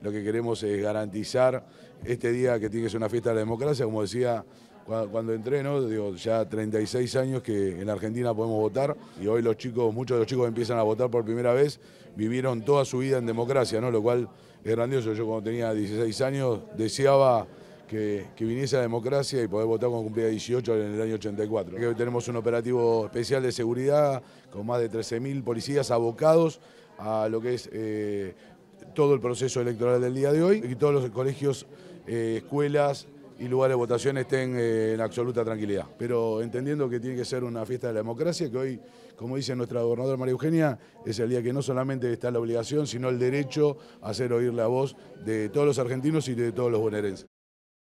lo que queremos es garantizar este día que tiene que ser una fiesta de la democracia, como decía cuando entré, ¿no? Digo, ya 36 años que en Argentina podemos votar y hoy los chicos, muchos de los chicos que empiezan a votar por primera vez, vivieron toda su vida en democracia, ¿no? Lo cual es grandioso. Yo cuando tenía 16 años deseaba que, viniese la democracia y poder votar cuando cumplía 18 en el año 84. tenemos un operativo especial de seguridad con más de 13.000 policías abocados a lo que es eh, todo el proceso electoral del día de hoy y todos los colegios, eh, escuelas, y lugares de votación estén eh, en absoluta tranquilidad. Pero entendiendo que tiene que ser una fiesta de la democracia, que hoy, como dice nuestra gobernadora María Eugenia, es el día que no solamente está la obligación, sino el derecho a hacer oír la voz de todos los argentinos y de todos los bonaerenses.